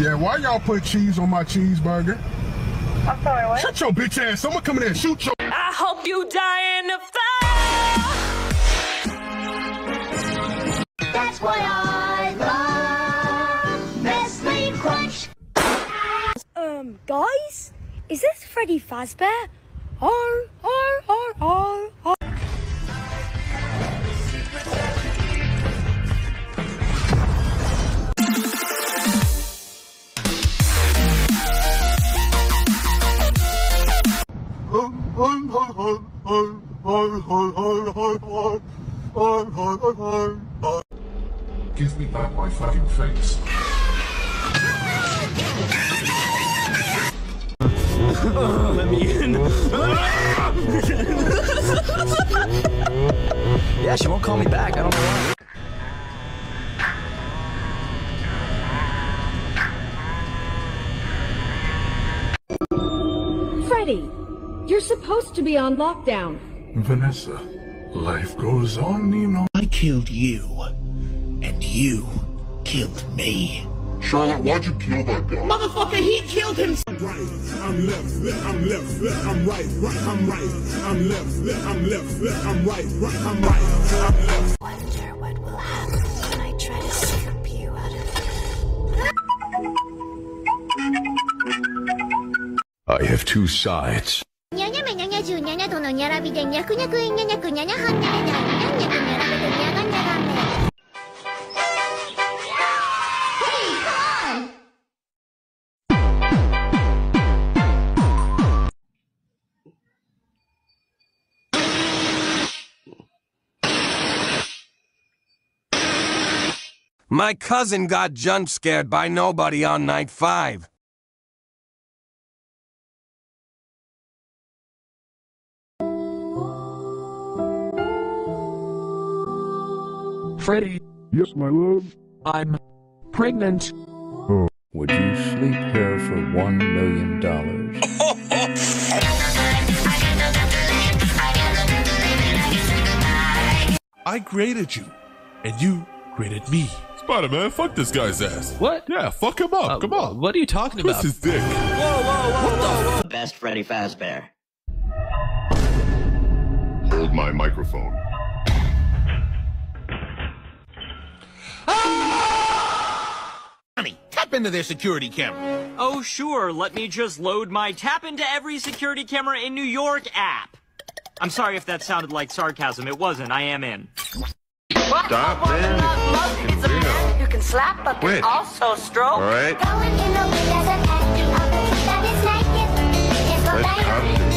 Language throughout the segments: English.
Yeah, why y'all put cheese on my cheeseburger? I'm sorry, what? Shut your bitch ass. Someone come in there and shoot your. I hope you die in the fire. That's why I love Nestle Crunch. Um, guys, is this Freddy Fazbear? Or, or, or, Give me back my fucking face. Let me in. yeah, she won't call me back. I don't know why. Freddy, you're supposed to be on lockdown. Vanessa, life goes on, you know. I killed you, and you killed me. Charlotte, why'd you kill that guy? Motherfucker, he killed himself. right, I'm left, left, I'm left, left, I'm right, right, I'm right, I'm left, left, I'm left, left, I'm right, right, I'm right, I'm left. Wonder what will happen when I try to scoop you out of I have two sides. にゃにゃめにゃにゃじゅうにゃにゃとのにゃらびでにゃくにゃくいにゃにゃくにゃにゃはんにゃにゃにゃにゃにゃくにゃらべでにゃがにゃがめ。My cousin got jump scared by nobody on night five. Freddy, Yes, my love. I'm pregnant. Would you sleep here for one million dollars? I graded you, and you graded me. Spider Man, fuck this guy's ass. What? Yeah, fuck him up. Uh, Come on. What are you talking about? Twist about? his dick. Best Freddy Fazbear. Hold my microphone. Ah! Honey, tap into their security camera. Oh, sure. Let me just load my Tap into Every Security Camera in New York app. I'm sorry if that sounded like sarcasm. It wasn't. I am in. Stop, man. It's a man who can slap but Quit. also stroke. All right. Going in the wind as an actor of that is naked. It's a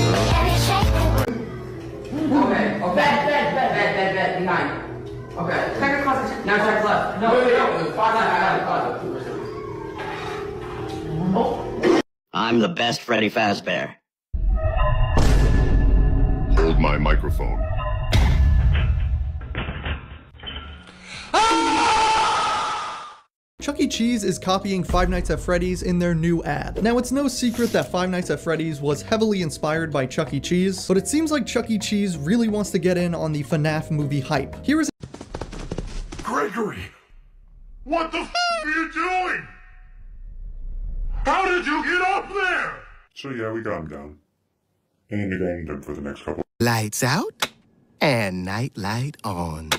I'm the best Freddy Fazbear. Hold my microphone. Chuck E. Cheese is copying Five Nights at Freddy's in their new ad. Now, it's no secret that Five Nights at Freddy's was heavily inspired by Chuck E. Cheese, but it seems like Chuck E. Cheese really wants to get in on the FNAF movie hype. Here is Gregory! What the f are you doing? How did you get up there? So yeah, we got him down. And we owned him for the next couple. Lights out and night light on.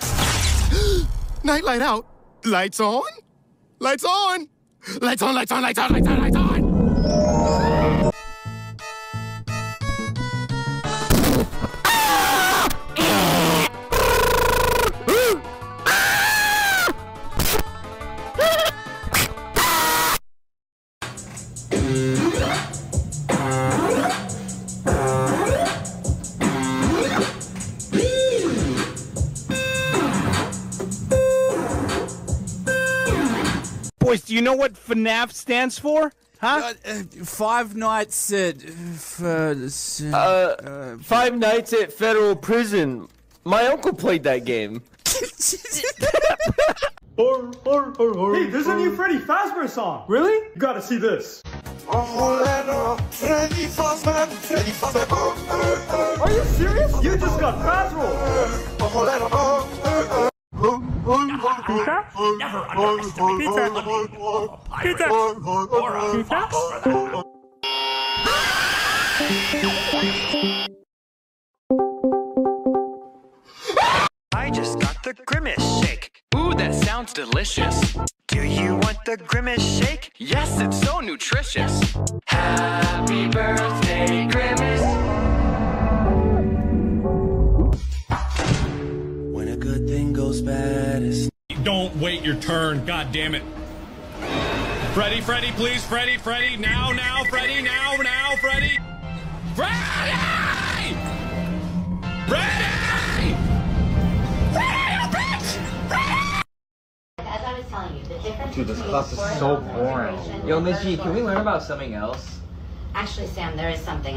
night light out. Lights on. Lights on. Lights on, lights on, lights on, lights on, lights on. You know what FNAF stands for? Huh? five nights at. Uh, Uh, Five Nights at Federal Prison. My uncle played that game. Hey, there's a new Freddy Fazbear song. Really? You gotta see this. Are you serious? You just got Fazroll. Pizza? Pizza. Pizza. Or a fox for that. I just got the Grimace shake. Ooh, that sounds delicious. Do you want the Grimace shake? Yes, it's so nutritious. Happy birthday, Don't wait your turn, god damn it. Freddy, Freddy, please, Freddy, Freddy, now, now, Freddy, now, now, Freddy! Freddy! Freddy! As I was telling you, the difference Dude, this class is so boring. Yo, and Miss G, can we learn about something else? Actually, Sam, there is something.